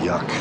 Yuck.